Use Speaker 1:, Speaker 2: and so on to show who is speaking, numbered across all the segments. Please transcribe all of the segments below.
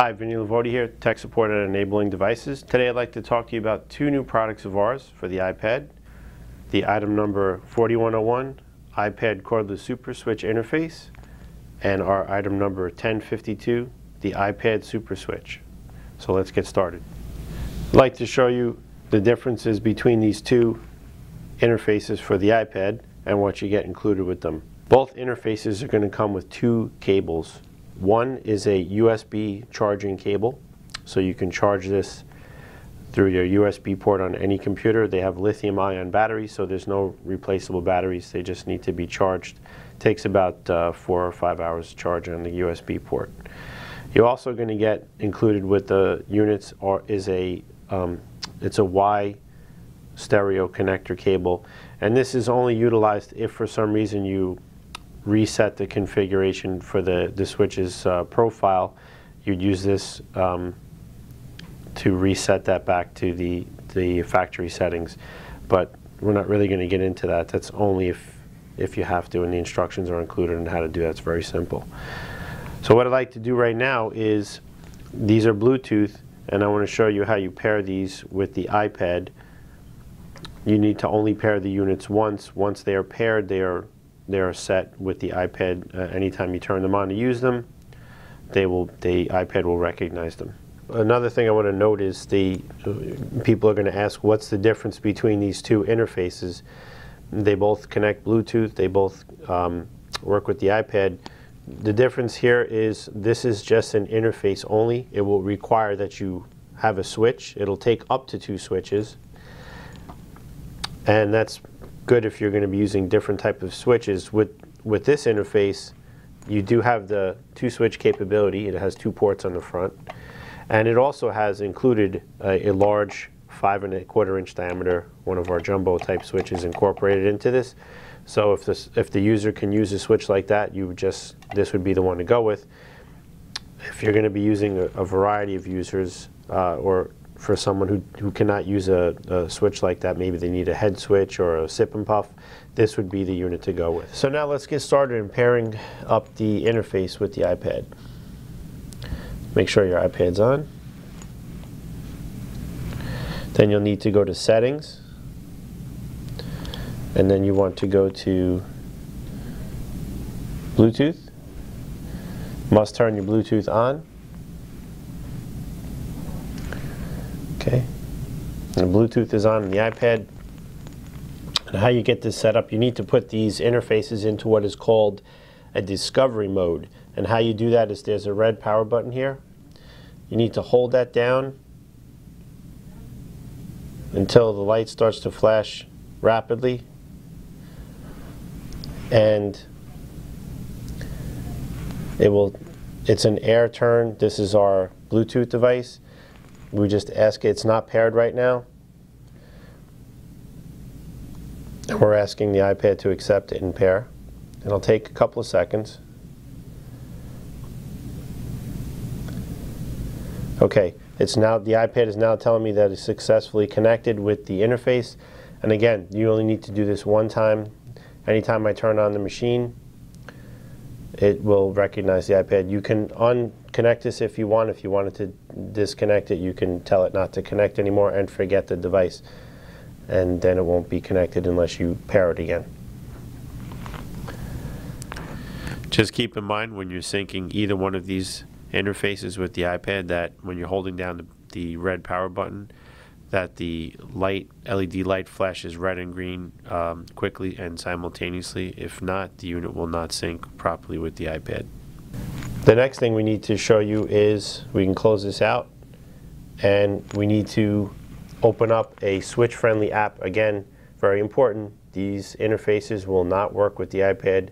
Speaker 1: Hi, Vinny Lavodi here, tech support at Enabling Devices. Today I'd like to talk to you about two new products of ours for the iPad. The item number 4101, iPad cordless super switch interface, and our item number 1052, the iPad super switch. So let's get started. I'd like to show you the differences between these two interfaces for the iPad and what you get included with them. Both interfaces are going to come with two cables. One is a USB charging cable, so you can charge this through your USB port on any computer. They have lithium ion batteries, so there's no replaceable batteries. They just need to be charged. Takes about uh, four or five hours to charge on the USB port. You're also going to get included with the units or is a um, it's a Y stereo connector cable and this is only utilized if for some reason you reset the configuration for the, the switch's uh, profile you'd use this um, to reset that back to the, the factory settings but we're not really going to get into that that's only if if you have to and the instructions are included on how to do that it's very simple so what I'd like to do right now is these are Bluetooth and I want to show you how you pair these with the iPad. You need to only pair the units once. Once they are paired, they are they are set with the iPad. Uh, anytime you turn them on to use them, they will the iPad will recognize them. Another thing I want to note is the uh, people are going to ask what's the difference between these two interfaces. They both connect Bluetooth. They both um, work with the iPad. The difference here is this is just an interface only. It will require that you have a switch. It'll take up to two switches. And that's good if you're going to be using different type of switches. With, with this interface, you do have the two switch capability. It has two ports on the front. And it also has included a, a large five and a quarter inch diameter, one of our jumbo type switches incorporated into this. So if, this, if the user can use a switch like that, you just this would be the one to go with. If you're going to be using a, a variety of users, uh, or for someone who, who cannot use a, a, switch like that, maybe they need a head switch or a sip and puff, this would be the unit to go with. So now let's get started in pairing up the interface with the iPad. Make sure your iPad's on. Then you'll need to go to settings and then you want to go to Bluetooth. Must turn your Bluetooth on. Okay. And the Bluetooth is on the iPad. And how you get this set up, you need to put these interfaces into what is called a discovery mode. And how you do that is there's a red power button here. You need to hold that down until the light starts to flash rapidly and it will it's an AirTurn this is our Bluetooth device we just ask it, it's not paired right now. And we're asking the iPad to accept it and pair. It'll take a couple of seconds. Okay it's now the iPad is now telling me that it's successfully connected with the interface. And again you only need to do this one time. Anytime I turn on the machine, it will recognize the iPad. You can unconnect this if you want. If you wanted to disconnect it, you can tell it not to connect anymore and forget the device. And then it won't be connected unless you pair it again. Just keep in mind when you're syncing either one of these interfaces with the iPad that when you're holding down the, the red power button, that the light LED light flashes red and green um, quickly and simultaneously. If not, the unit will not sync properly with the iPad. The next thing we need to show you is we can close this out and we need to open up a switch friendly app. Again, very important, these interfaces will not work with the iPad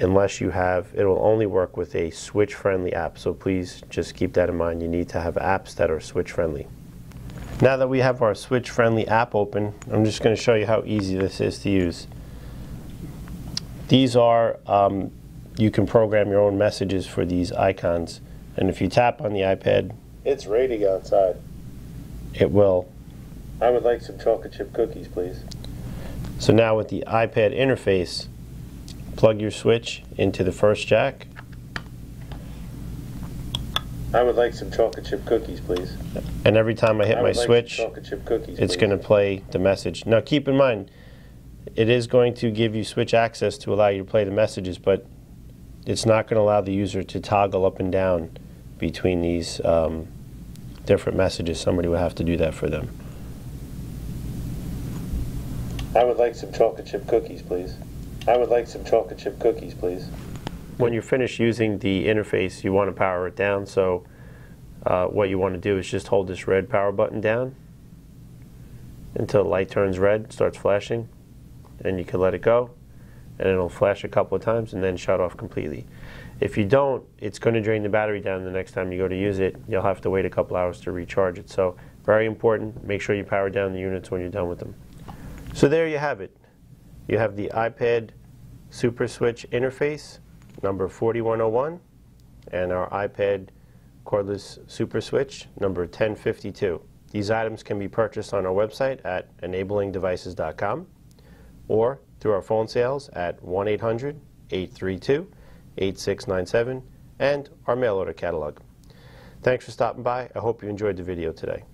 Speaker 1: unless you have, it will only work with a switch friendly app. So please just keep that in mind. You need to have apps that are switch friendly. Now that we have our switch friendly app open, I'm just going to show you how easy this is to use. These are, um, you can program your own messages for these icons. And if you tap on the iPad,
Speaker 2: it's raining outside.
Speaker 1: It will.
Speaker 2: I would like some chocolate chip cookies, please.
Speaker 1: So now with the iPad interface, plug your switch into the first jack.
Speaker 2: I would like some chocolate chip cookies, please.
Speaker 1: And every time I hit
Speaker 2: I
Speaker 1: my
Speaker 2: like
Speaker 1: switch,
Speaker 2: cookies,
Speaker 1: it's going to play the message. Now keep in mind, it is going to give you switch access to allow you to play the messages, but it's not going to allow the user to toggle up and down between these um, different messages. Somebody would have to do that for them.
Speaker 2: I would like some chocolate chip cookies, please. I would like some chocolate chip cookies, please.
Speaker 1: When you're finished using the interface, you want to power it down. So uh, what you want to do is just hold this red power button down until the light turns red, starts flashing, and you can let it go, and it'll flash a couple of times and then shut off completely. If you don't, it's going to drain the battery down the next time you go to use it. You'll have to wait a couple hours to recharge it. So very important, make sure you power down the units when you're done with them. So there you have it. You have the iPad Super Switch interface, number 4101, and our iPad cordless Super Switch, number 1052. These items can be purchased on our website at enablingdevices.com or through our phone sales at 1-800-832-8697 and our mail order catalog. Thanks for stopping by. I hope you enjoyed the video today.